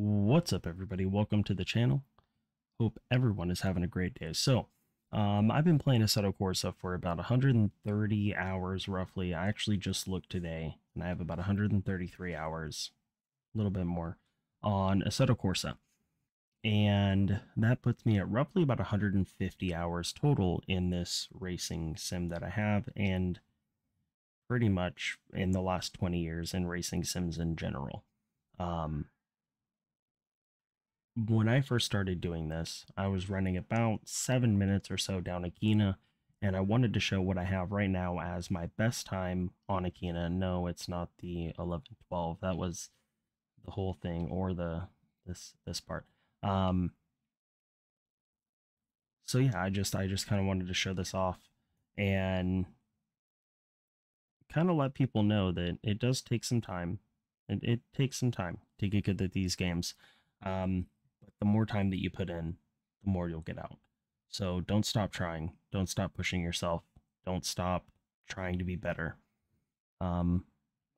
What's up, everybody? Welcome to the channel. Hope everyone is having a great day. So, um, I've been playing Assetto Corsa for about 130 hours roughly. I actually just looked today, and I have about 133 hours, a little bit more, on Assetto Corsa. And that puts me at roughly about 150 hours total in this racing sim that I have, and pretty much in the last 20 years in racing sims in general. Um, when I first started doing this, I was running about seven minutes or so down Akina, and I wanted to show what I have right now as my best time on Akina. No, it's not the 1112. That was the whole thing, or the this this part. Um, so yeah, I just I just kind of wanted to show this off and kind of let people know that it does take some time. It, it takes some time to get good at these games. Um, the more time that you put in, the more you'll get out. So don't stop trying. Don't stop pushing yourself. Don't stop trying to be better. Um,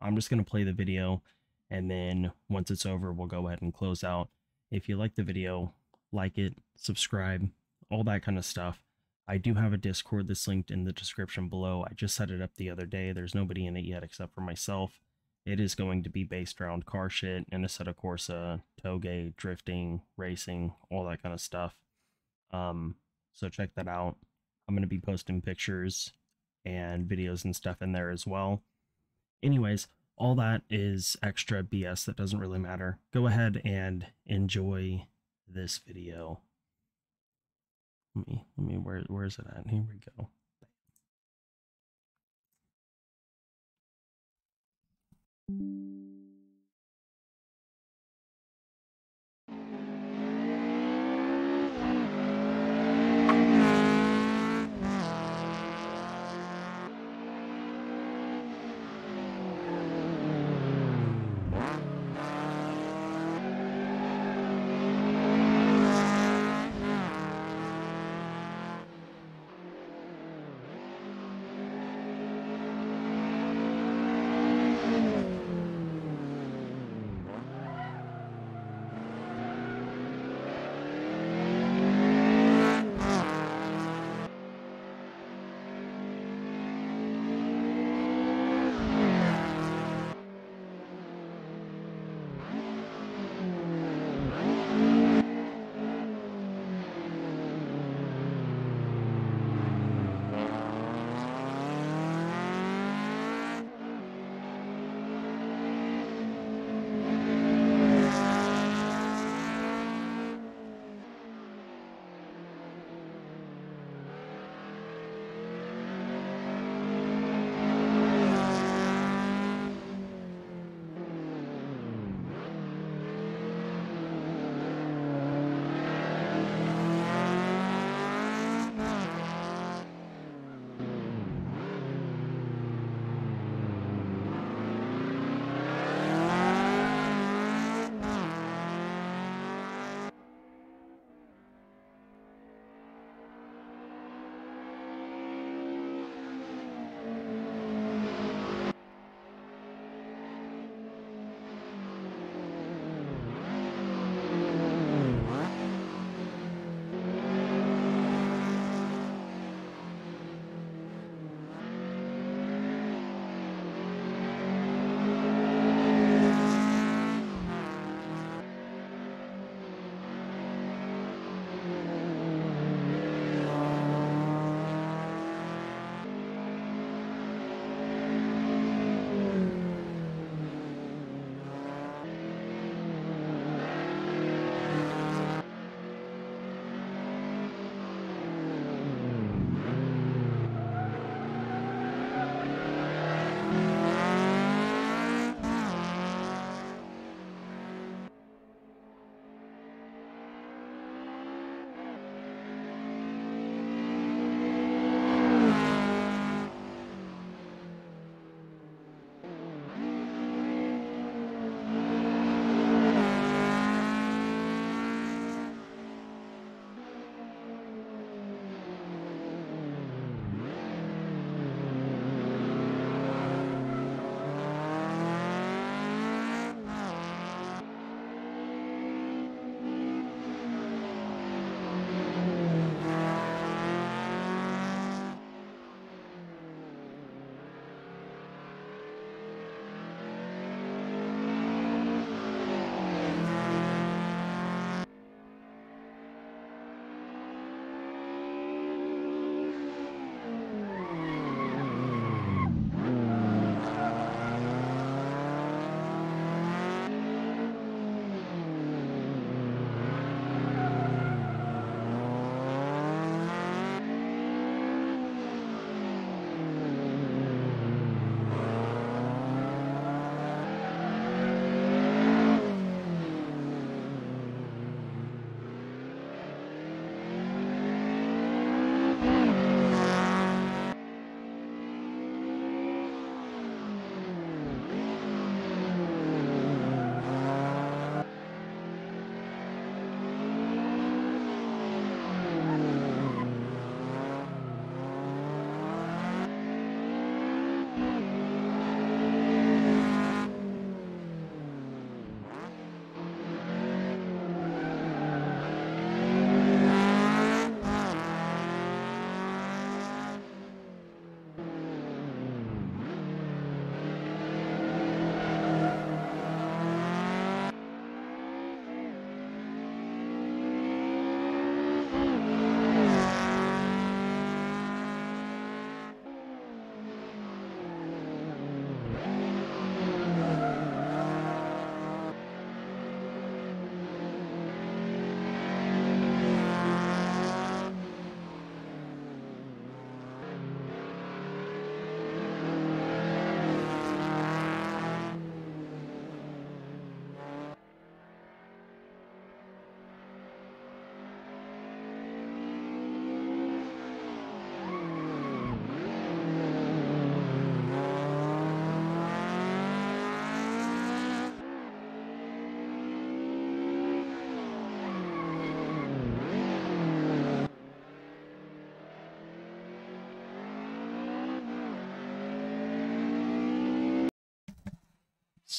I'm just going to play the video and then once it's over, we'll go ahead and close out. If you like the video, like it, subscribe, all that kind of stuff. I do have a Discord that's linked in the description below. I just set it up the other day. There's nobody in it yet except for myself. It is going to be based around car shit and Assetto Corsa, Touge, drifting, racing, all that kind of stuff. Um, so check that out. I'm going to be posting pictures and videos and stuff in there as well. Anyways, all that is extra BS that doesn't really matter. Go ahead and enjoy this video. Let me, let me, where, where is it at? Here we go. you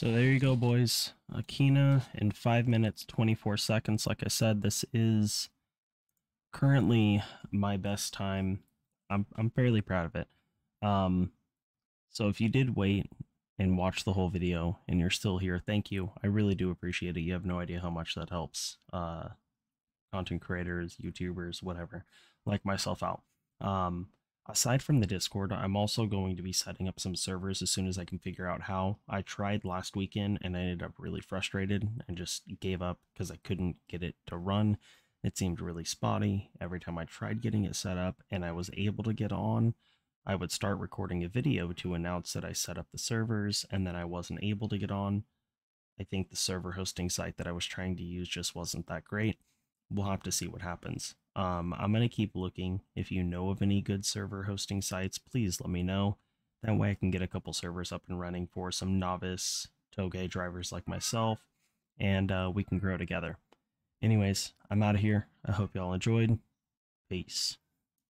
So there you go, boys. Akina in 5 minutes 24 seconds. Like I said, this is currently my best time. I'm I'm fairly proud of it. Um so if you did wait and watch the whole video and you're still here, thank you. I really do appreciate it. You have no idea how much that helps uh content creators, YouTubers, whatever, like myself out. Um Aside from the Discord, I'm also going to be setting up some servers as soon as I can figure out how. I tried last weekend and I ended up really frustrated and just gave up because I couldn't get it to run. It seemed really spotty every time I tried getting it set up and I was able to get on. I would start recording a video to announce that I set up the servers and then I wasn't able to get on. I think the server hosting site that I was trying to use just wasn't that great. We'll have to see what happens. Um, I'm going to keep looking. If you know of any good server hosting sites, please let me know. That way I can get a couple servers up and running for some novice Touge drivers like myself, and uh, we can grow together. Anyways, I'm out of here. I hope y'all enjoyed. Peace.